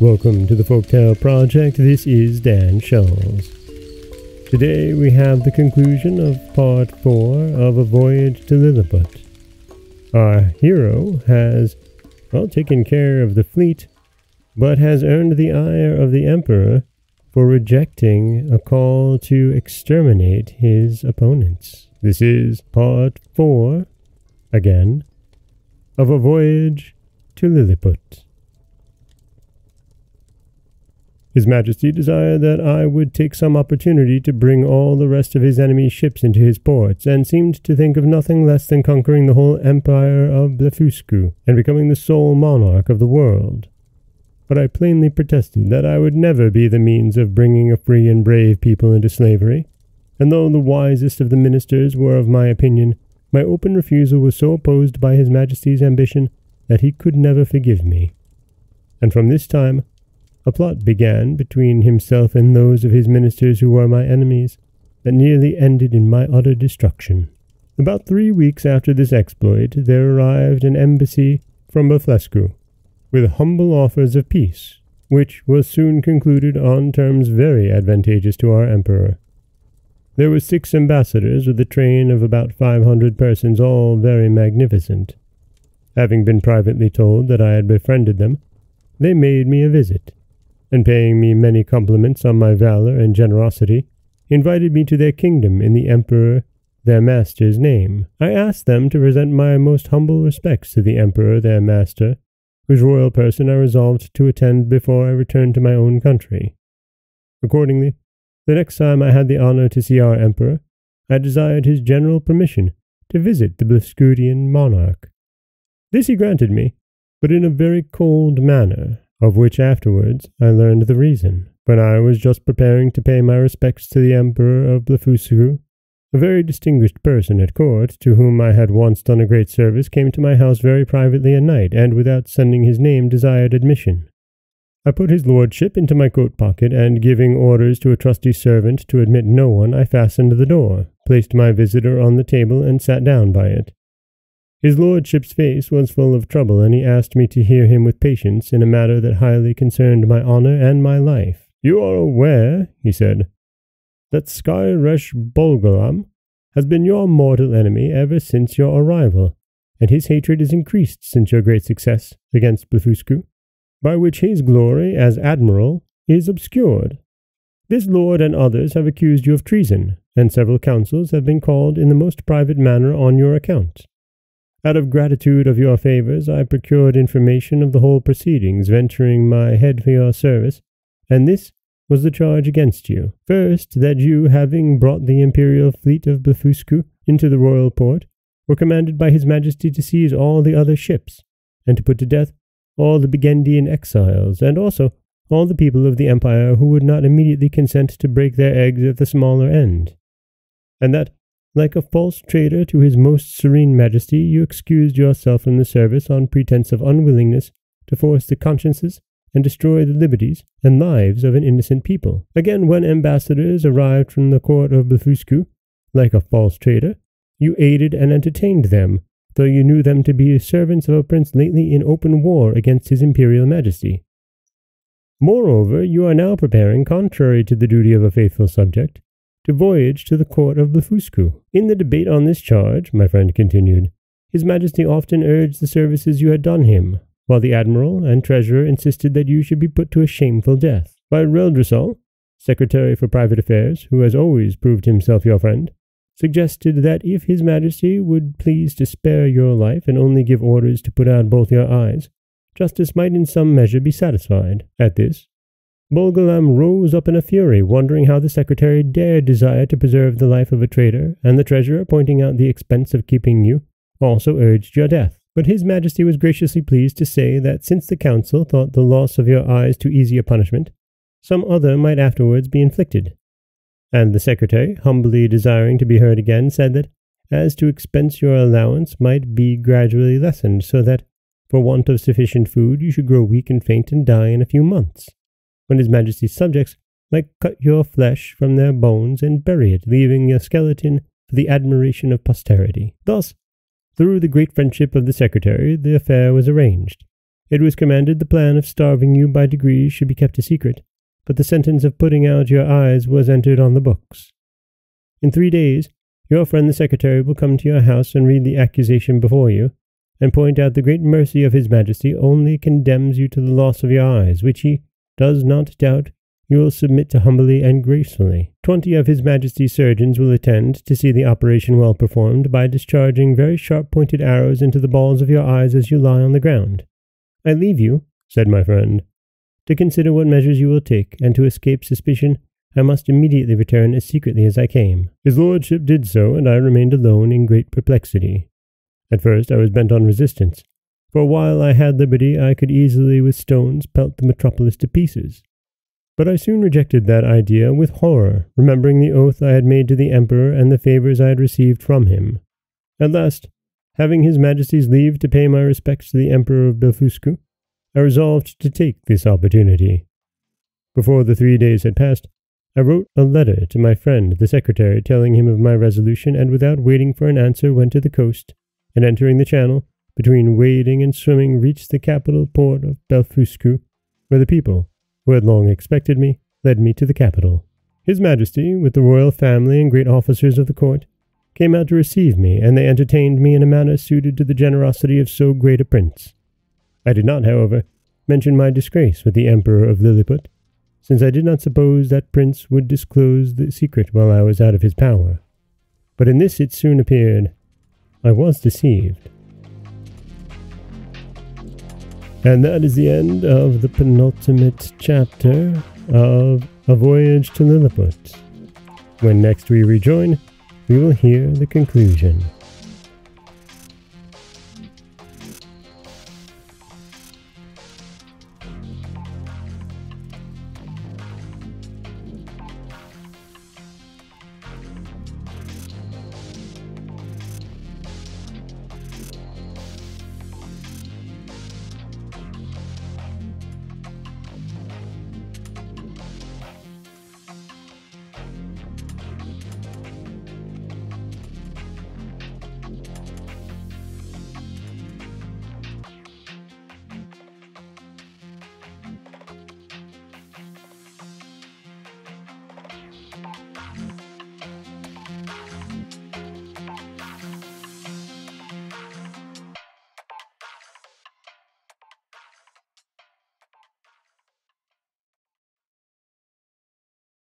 Welcome to the Folktale Project. This is Dan Scholz. Today we have the conclusion of part 4 of A Voyage to Lilliput. Our hero has, well, taken care of the fleet, but has earned the ire of the Emperor for rejecting a call to exterminate his opponents. This is part 4, again, of A Voyage to Lilliput. His Majesty desired that I would take some opportunity to bring all the rest of his enemy's ships into his ports, and seemed to think of nothing less than conquering the whole empire of Blefuscu, and becoming the sole monarch of the world. But I plainly protested that I would never be the means of bringing a free and brave people into slavery, and though the wisest of the ministers were of my opinion, my open refusal was so opposed by his Majesty's ambition that he could never forgive me. And from this time a plot began between himself and those of his ministers who were my enemies, that nearly ended in my utter destruction. About three weeks after this exploit, there arrived an embassy from Blefuscu, with humble offers of peace, which was soon concluded on terms very advantageous to our emperor. There were six ambassadors with a train of about five hundred persons, all very magnificent. Having been privately told that I had befriended them, they made me a visit, and paying me many compliments on my valor and generosity, invited me to their kingdom in the emperor their master's name. I asked them to present my most humble respects to the emperor their master, whose royal person I resolved to attend before I returned to my own country. Accordingly, the next time I had the honor to see our emperor, I desired his general permission to visit the Blefuscudian monarch. This he granted me, but in a very cold manner, of which afterwards I learned the reason. When I was just preparing to pay my respects to the Emperor of Blefuscu, a very distinguished person at court, to whom I had once done a great service, came to my house very privately at night, and without sending his name desired admission. I put his lordship into my coat pocket, and giving orders to a trusty servant to admit no one, I fastened the door, placed my visitor on the table, and sat down by it. His lordship's face was full of trouble, and he asked me to hear him with patience in a matter that highly concerned my honour and my life. You are aware, he said, that Skyresh Bolgolam has been your mortal enemy ever since your arrival, and his hatred is increased since your great success against Blefuscu, by which his glory as admiral is obscured. This lord and others have accused you of treason, and several councils have been called in the most private manner on your account. Out of gratitude of your favours, I procured information of the whole proceedings, venturing my head for your service, and this was the charge against you. First, that you, having brought the imperial fleet of Blefuscu into the royal port, were commanded by his majesty to seize all the other ships, and to put to death all the Bigendian exiles, and also all the people of the empire who would not immediately consent to break their eggs at the smaller end. And that, like a false traitor to his most serene majesty, you excused yourself from the service on pretence of unwillingness to force the consciences and destroy the liberties and lives of an innocent people. Again, when ambassadors arrived from the court of Blefuscu, like a false traitor, you aided and entertained them, though you knew them to be servants of a prince lately in open war against his imperial majesty. Moreover, you are now preparing, contrary to the duty of a faithful subject, to voyage to the court of Blefuscu. In the debate on this charge, my friend continued, His Majesty often urged the services you had done him, while the admiral and treasurer insisted that you should be put to a shameful death. By Reldresal, Secretary for Private Affairs, who has always proved himself your friend, suggested that if His Majesty would please to spare your life and only give orders to put out both your eyes, justice might in some measure be satisfied. At this, Bolgolam rose up in a fury, wondering how the secretary dared desire to preserve the life of a traitor, and the treasurer, pointing out the expense of keeping you, also urged your death. But his majesty was graciously pleased to say that since the council thought the loss of your eyes too easy a punishment, some other might afterwards be inflicted. And the secretary, humbly desiring to be heard again, said that, as to expense your allowance might be gradually lessened, so that, for want of sufficient food, you should grow weak and faint and die in a few months when His Majesty's subjects might cut your flesh from their bones and bury it, leaving your skeleton for the admiration of posterity. Thus, through the great friendship of the secretary, the affair was arranged, It was commanded the plan of starving you by degrees should be kept a secret, but the sentence of putting out your eyes was entered on the books. In three days, your friend the secretary will come to your house and read the accusation before you, and point out the great mercy of his majesty only condemns you to the loss of your eyes, which he does not doubt you will submit to humbly and gracefully. Twenty of His Majesty's surgeons will attend to see the operation well performed by discharging very sharp pointed arrows into the balls of your eyes as you lie on the ground. I leave you, said my friend, to consider what measures you will take, and to escape suspicion, I must immediately return as secretly as I came. His lordship did so, and I remained alone in great perplexity. At first I was bent on resistance, for while I had liberty I could easily with stones pelt the metropolis to pieces. But I soon rejected that idea with horror, remembering the oath I had made to the Emperor and the favours I had received from him. At last, having His Majesty's leave to pay my respects to the Emperor of Blefuscu, I resolved to take this opportunity. Before the three days had passed, I wrote a letter to my friend the secretary telling him of my resolution, and without waiting for an answer went to the coast, and entering the channel, between wading and swimming reached the capital port of Blefuscu, where the people, who had long expected me, led me to the capital. His Majesty, with the royal family and great officers of the court, came out to receive me, and they entertained me in a manner suited to the generosity of so great a prince. I did not, however, mention my disgrace with the Emperor of Lilliput, since I did not suppose that prince would disclose the secret while I was out of his power. But in this it soon appeared I was deceived. And that is the end of the penultimate chapter of A Voyage to Lilliput. When next we rejoin, we will hear the conclusion.